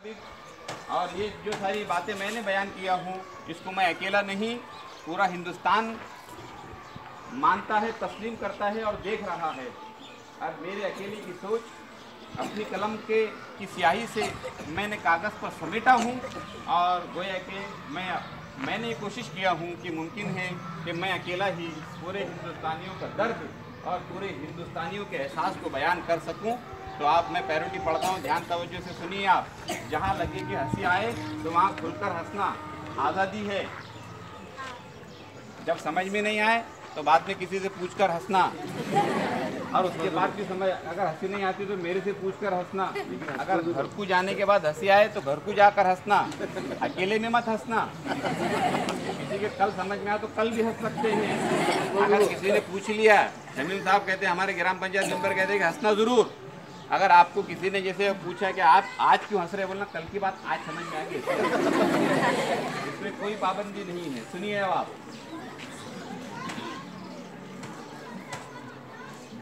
और ये जो सारी बातें मैंने बयान किया हूँ इसको मैं अकेला नहीं, पूरा हिंदुस्तान मानता है, तस्लीम करता है और देख रहा है। अब मेरे अकेले की सोच, अपनी कलम के की स्याही से मैंने कागज़ पर समेटा हूँ और गोया कि मैं, मैंने कोशिश किया हूँ कि मुमकिन है कि मैं अकेला ही पूरे हिंदुस्तानियों का दर्द और पूरे हिंदुस्तानियों के एहसास को बयान कर सकूँ। तो आप, मैं पैरोटी पढ़ता हूँ, ध्यान तवज्जो से सुनिए आप। जहाँ लगे कि हँसी आए तो वहाँ खुलकर हंसना आज़ादी है। जब समझ में नहीं आए तो बाद में किसी से पूछकर हंसना। और उसके बाद भी समझ, अगर हँसी नहीं आती तो मेरे से पूछकर हंसना। अगर घर को जाने के बाद हँसी आए तो घर को जाकर हंसना। अकेले में मत हंसना। किसी के कल समझ में आए तो कल भी हंस सकते हैं। अगर किसी ने पूछ लिया, ज़मीन साहब कहते हैं, हमारे ग्राम पंचायत मेंबर कहते हैं कि हंसना ज़रूर। अगर आपको किसी ने जैसे पूछा कि आप, आज क्यों हंस रहे बोलना, कल की बात आज समझ में आ गई इसमें कोई पाबंदी नहीं है। सुनिए अब आप।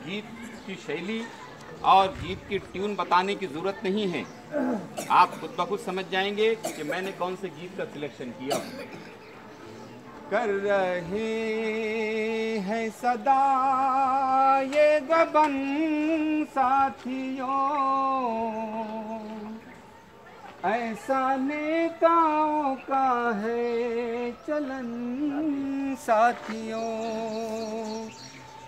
गीत की शैली और गीत की ट्यून बताने की ज़रूरत नहीं है। आप खुद ब खुद समझ जाएँगे कि मैंने कौन से गीत का सिलेक्शन किया। कर रहे सदा ये गबन साथियों। ऐसा नेताओं का है चलन साथियों।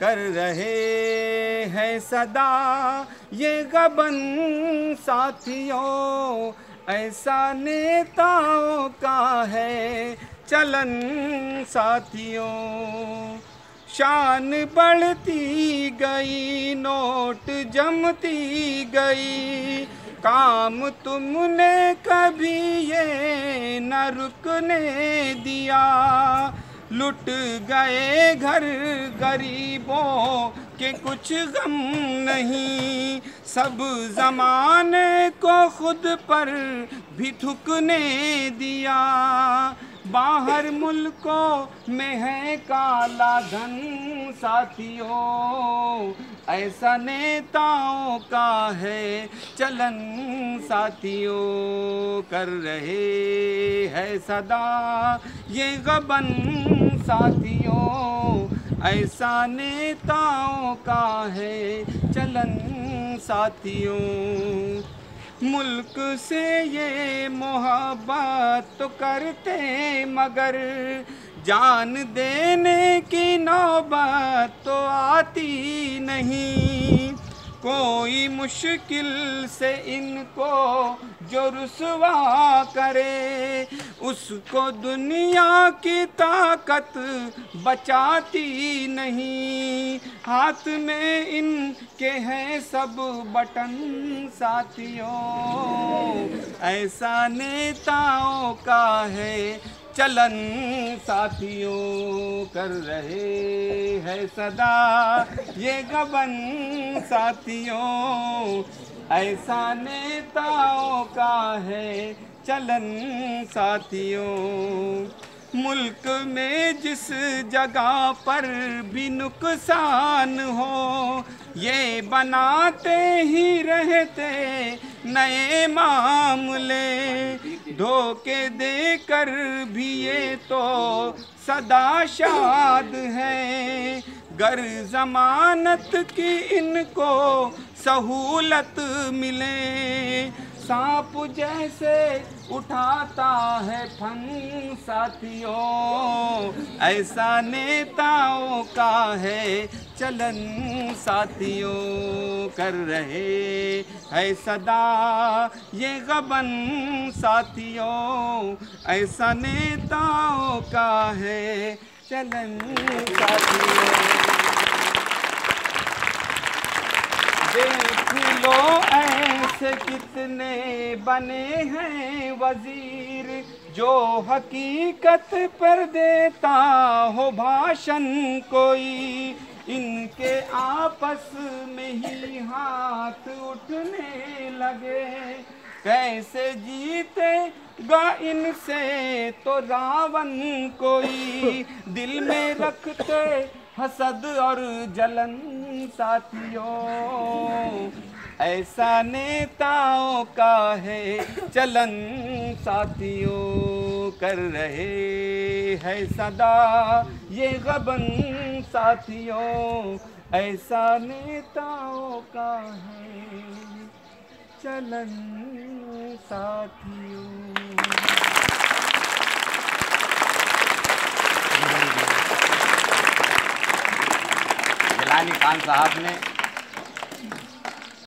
कर रहे हैं सदा ये गबन साथियों। ऐसा नेताओं का है चलन साथियों। शान बढ़ती गई, नोट जमती गई। काम तुमने कभी ये न रुकने दिया। लुट गए घर गरीबों के कुछ गम नहीं। सब जमाने को खुद पर भी थुकने दिया। बाहर मुल्कों में है काला धन, साथियों। ऐसा नेताओं का है चलन, साथियों। कर रहे है सदा ये गबन, साथियों। ऐसा नेताओं का है चलन, साथियों। मुल्क से ये मोहब्बत तो करते मगर जान देने की नौबत तो आती नहीं। कोई मुश्किल से इनको जो रुसवा करे, उसको दुनिया की ताकत बचाती नहीं। हाथ में इनके हैं सब बटन, साथियों, ऐसा नेताओं का है चलन साथियों कर रहे हैं सदा। ये गबन साथियों, ऐसा नेताओं का है चलन साथियों। मुल्क में जिस जगह पर भी नुकसान हो, ये बनाते ही रहते नए मामले। धोखे देकर भी ये तो सदा शाद है। गर जमानत की इनको सहूलत मिले। सांप जैसे उठाता है फन साथियों। ऐसा नेताओं का है चलन साथियों कर रहे है सदा ये गबन साथियों, ऐसा नेताओं का है चलन साथियों। देख लो ऐसे कितने बने हैं वज़ीर, जो हकीकत पर देता हो भाषण कोई। इनके आपस में ही हाथ उठने लगे। कैसे जीते गा इनसे तो रावण कोई। दिल में रखते हसद और जलन साथियों। ऐसा नेताओं का है, चलन साथियों कर रहे है सदा। ये गबन साथियों, ऐसा नेताओं का है, चलन साथियों। खान साहब ने